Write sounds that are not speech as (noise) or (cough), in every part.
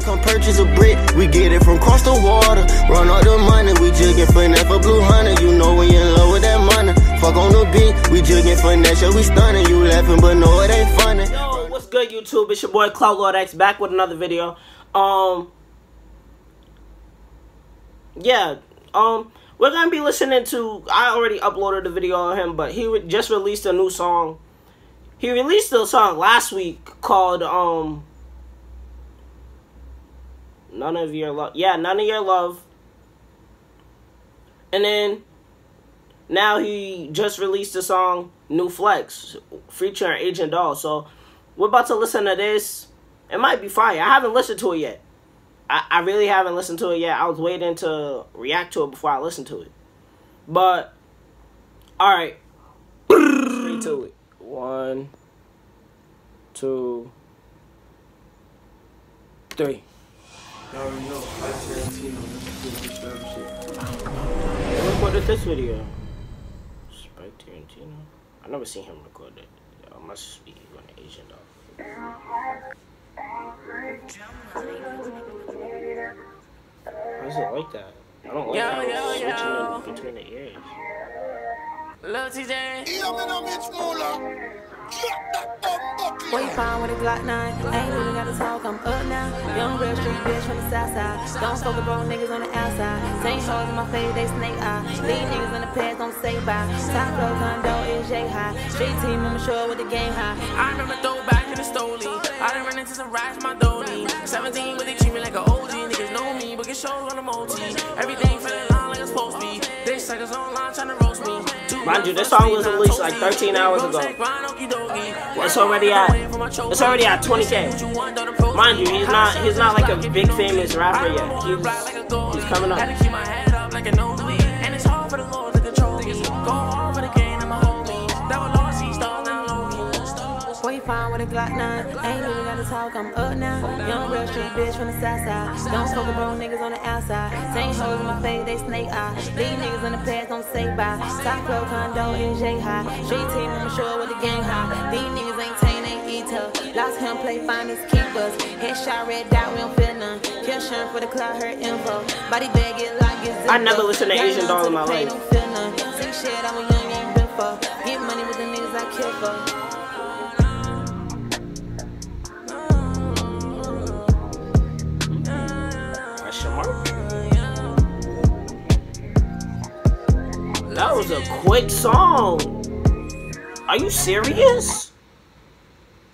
Come purchase a brick, we get it from across the water. Run all the money, we jigging that for blue honey. You know you're in love with that money. Fuck on the beat, we jigging shit, we stunning. You laughing, but no, it ain't funny. Yo, what's good, YouTube? It's your boy Cloud Lord X back with another video. Um, yeah, um, we're gonna be listening to. I already uploaded the video on him, but he re just released a new song. He released a song last week called um None of Your Love. Yeah, None of Your Love. And then now he just released a song New Flex featuring Asian Doll. So we're about to listen to this. It might be fire. I haven't listened to it yet. I, I really haven't listened to it yet. I was waiting to react to it before I listened to it. But alright. Straight to it. One, two, three. Who recorded this video? Spike Tarantino? I never seen him record it. Yo, must be an Asian dog. Why is it like that? I don't like Yo, how yo, it's switching yo. in between the ears. Lil TJAY. Where you find with a Glock 9? I ain't even gotta talk, I'm up now. Young real street bitch from the south side. Don't fuck with bro niggas on the outside. Same hoes in my face, they snake eye. Lead niggas in the past, don't say bye. Top flow condo is J high. Street team, I'm sure with the game high. I remember throwback to the stoli. I done run into some from my dolly. 17, with they Mind you, this song was released like 13 hours ago. It's already at it's already at 20k. Mind you, he's not he's not like a big famous rapper yet. He's he's coming up. Glock 9? I ain't even gotta talk, I'm up now. Young real street bitch from the south side. Don't with bro niggas on the outside. Same hoes in my face, they snake eye. Lead niggas in the past, don't say bye. Top flow condo is J high. Street team, I'm sure with the gang high. These niggas ain't tame, ain't eat tough. Lost him, play finders, keepers. Headshot red dot, we don't feel none. Kill Sherm for the cloud, her info. Body bag it like it's I never listened to Asian Doll in my life. Don't feel none. See shit, I'm a young, ain't been for. Get money with the niggas I kill for. That was a quick song. Are you serious?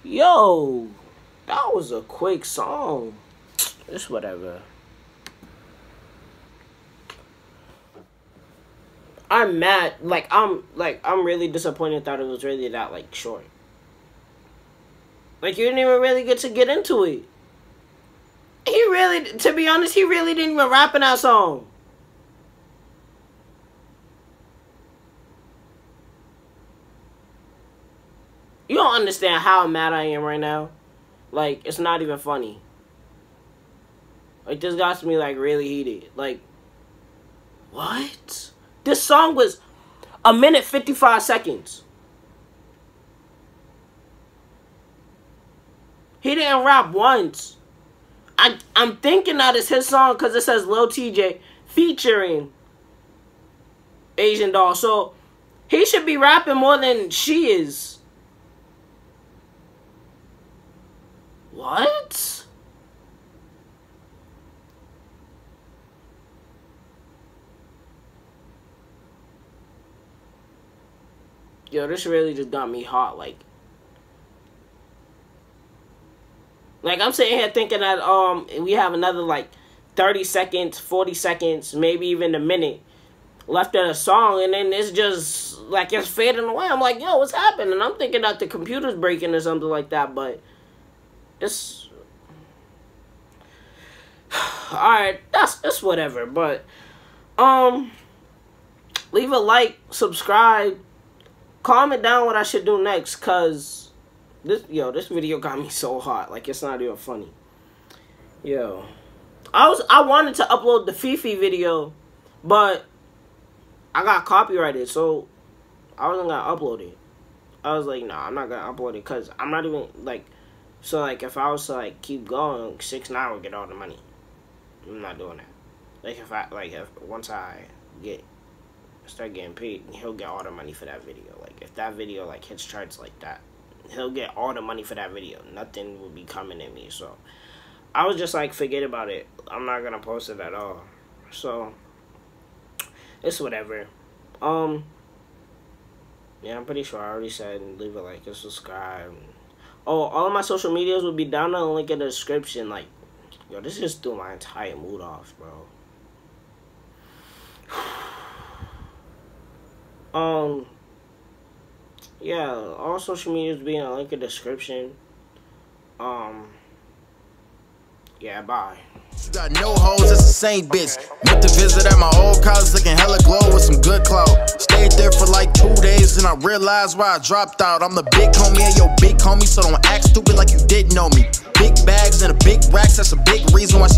Yo, that was a quick song. It's whatever. I'm mad. Like I'm like I'm really disappointed that it was really that like short. Like you didn't even really get to get into it. He really, to be honest, he really didn't even rap in that song. You don't understand how mad I am right now. Like, it's not even funny. Like, this got me, like, really heated. Like, what? This song was a minute 55 seconds. He didn't rap once. I, I'm thinking that it's his song because it says Lil TJAY featuring Asian Doll. So, he should be rapping more than she is. What? Yo, this really just got me hot. Like, like I'm sitting here thinking that um we have another like thirty seconds, forty seconds, maybe even a minute left in a song, and then it's just like it's fading away. I'm like, yo, what's happening? And I'm thinking that the computer's breaking or something like that, but it's (sighs) all right. That's it's whatever. But um, leave a like, subscribe, comment down what I should do next, cause this yo this video got me so hot. Like it's not even funny. Yo, I was I wanted to upload the FEFE video, but I got copyrighted, so I wasn't gonna upload it. I was like, nah, I'm not gonna upload it because I'm not even like So like if I was to like keep going, six nine would get all the money. I'm not doing that. Like if I like if once I get start getting paid, he'll get all the money for that video. Like if that video like hits charts like that, he'll get all the money for that video. Nothing will be coming at me. So I was just like, forget about it. I'm not gonna post it at all. So it's whatever. Um. Yeah, I'm pretty sure I already said leave a like and subscribe. Oh, all of my social medias will be down in the link in the description. Like, yo, this just threw my entire mood off, bro. (sighs) um. Yeah, all social medias will be in the link in the description. Um. Yeah, bye. Got no hoes, it's the same bitch. Went to visit at my old college, looking hella glow I realized why I dropped out. I'm the big homie and your big homie, so don't act stupid like you didn't know me. Big bags and a big racks, that's a big reason why she